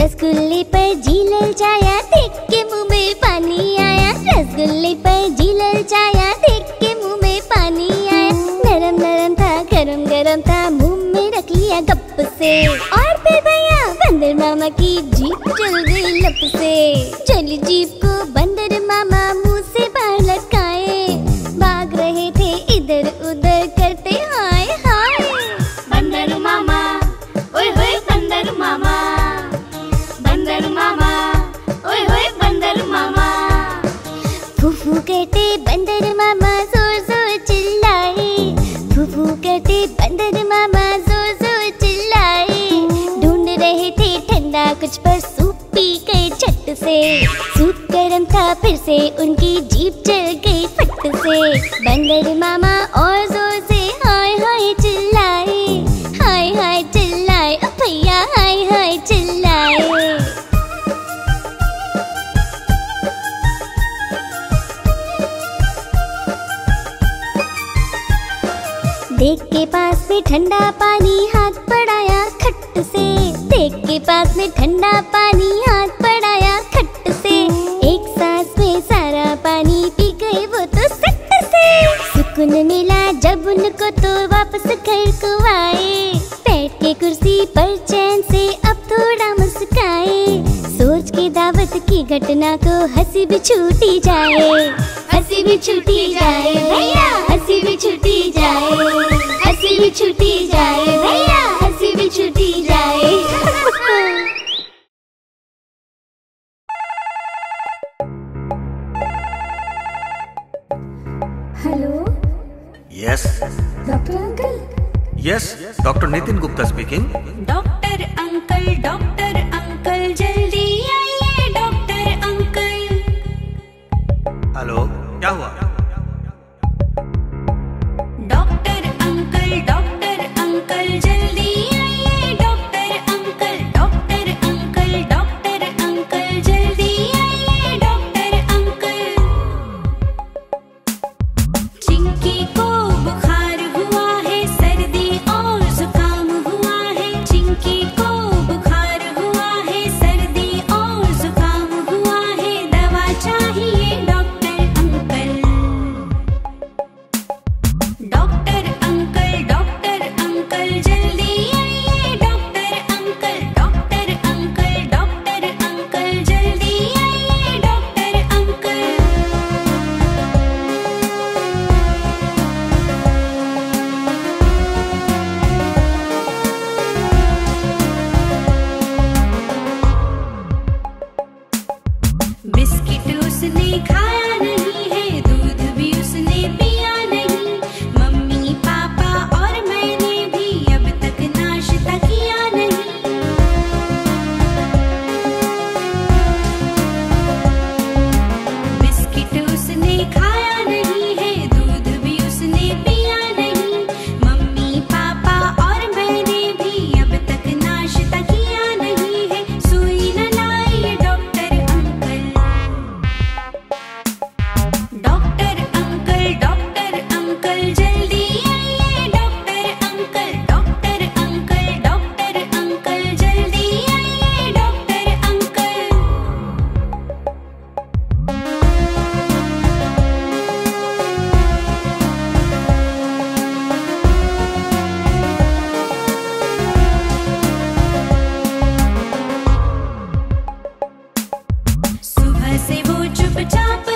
रसगुल्ले पर झीलल छाया देख के मुँह में पानी आया। रसगुल्ले पर झीलल छाया देख के मुँह में पानी आया। नरम नरम था, गरम गरम था, मुँह में रख लिया गप से। और फिर भैया बंदर मामा की जीप चल गई लप से। से। बंदर मामा और ज़ोर से हाय हाय चिल्लाए। हाय हाय चिल्लाए भैया हाय हाय चिल्लाए। देख के पास में ठंडा पानी हाथ बढ़ाया खट से। देख के पास में ठंडा पानी हाथ की को हँसी भी छूटी जाए हँसी भी छूटी जाए भैया। हेलो क्या हुआ? से वो चुपचाप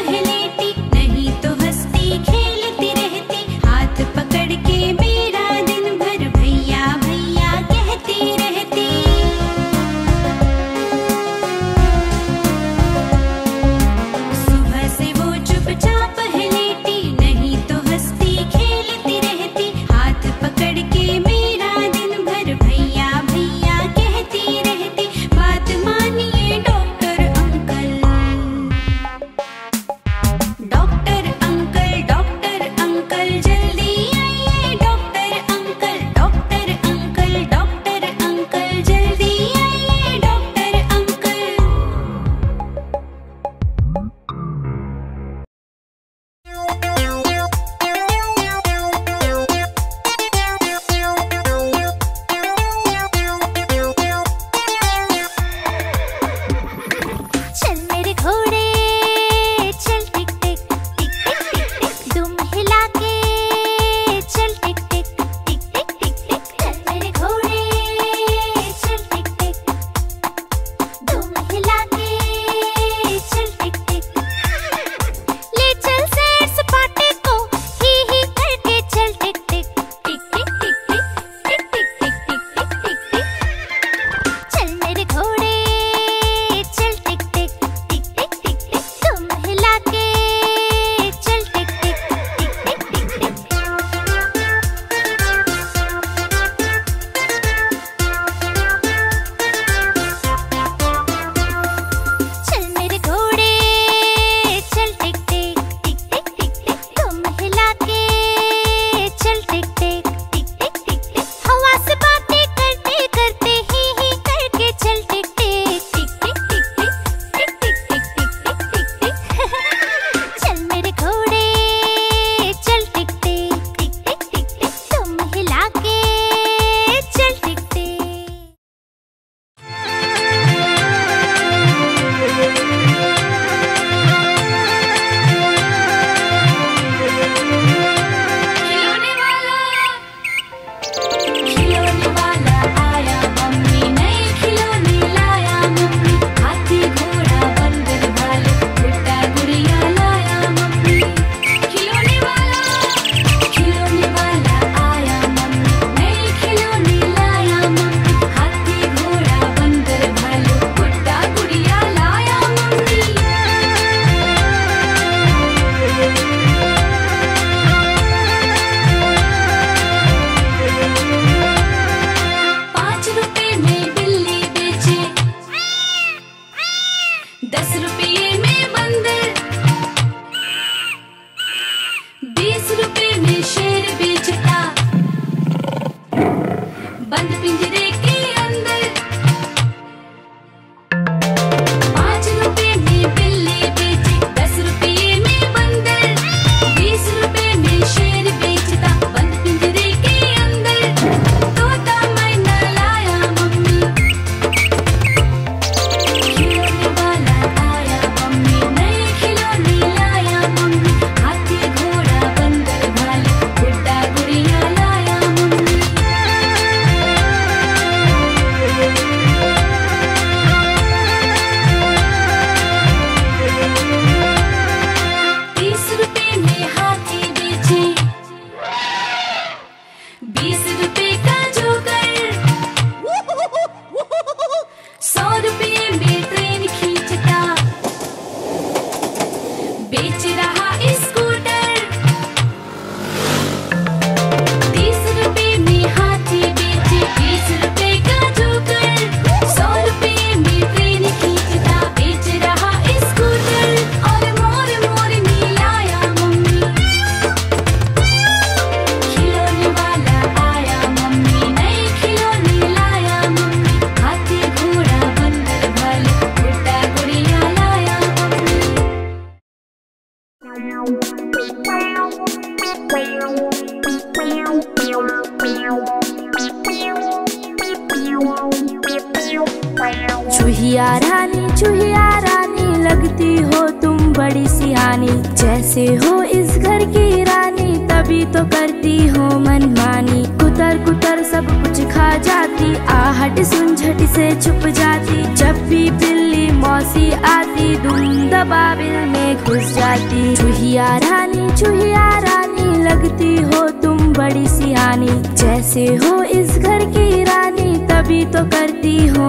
जैसे हो इस घर की रानी, तभी तो करती हो मनमानी। कुतर कुतर सब कुछ खा जाती आहट सुनझट से छुप जाती। जब भी बिल्ली मौसी आती दुम दबाबिल में घुस जाती। चूहिया रानी चूहिया रानी, लगती हो तुम बड़ी सियानी। जैसे हो इस घर की रानी, तभी तो करती हो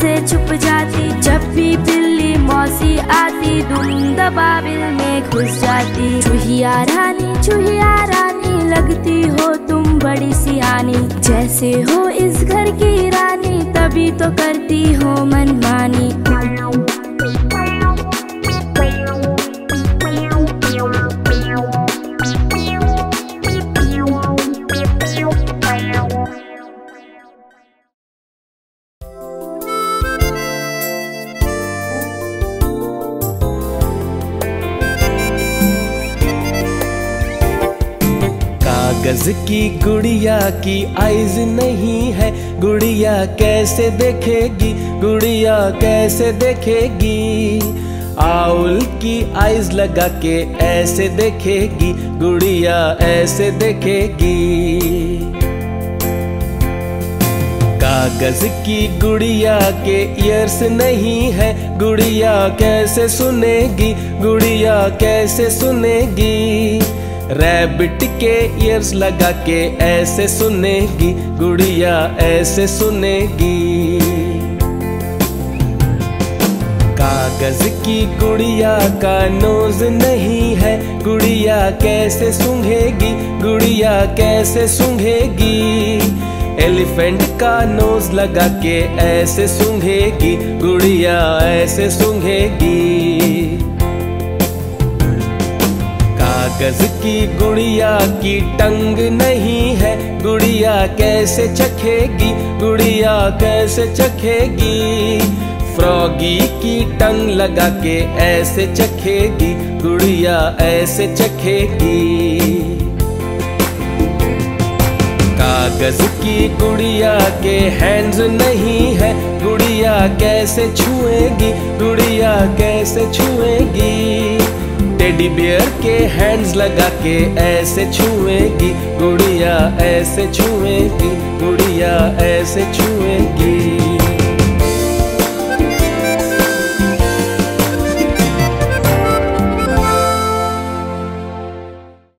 से छुप जाती, जब भी बिल्ली मौसी आती दुम दबाबिल में घुस जाती। चूहिया रानी चूहिया रानी, लगती हो तुम बड़ी सियानी जैसे हो इस घर की रानी, तभी तो करती हो मनमानी। की गुड़िया की आइज़ नहीं है। गुड़िया कैसे देखेगी? गुड़िया कैसे देखेगी? आउल की आइज़ लगा के ऐसे देखेगी। गुड़िया ऐसे देखेगी। कागज़ की गुड़िया के ईयर्स नहीं है। गुड़िया कैसे सुनेगी? गुड़िया कैसे सुनेगी? रैबिट के ईयर्स लगा के ऐसे सुनेगी, गुड़िया ऐसे सुनेगी। कागज़ की गुड़िया का नोज़ नहीं है, गुड़िया कैसे सूंघेगी, गुड़िया कैसे सूंघेगी? एलिफेंट का नोज़ लगा के ऐसे सूंघेगी, गुड़िया ऐसे सूंघेगी। कागज़ की गुड़िया की टंग नहीं है। गुड़िया कैसे चखेगी? गुड़िया कैसे चखेगी? फ्रॉगी की टंग लगा के ऐसे चखेगी। गुड़िया ऐसे चखेगी। कागज़ की गुड़िया के हैंड्स नहीं है। गुड़िया कैसे छुएगी? गुड़िया कैसे छुएगी? टेडी बियर के हैंड्स लगा के ऐसे छुएगी गुड़िया ऐसे छुएगी गुड़िया ऐसे छुएगी।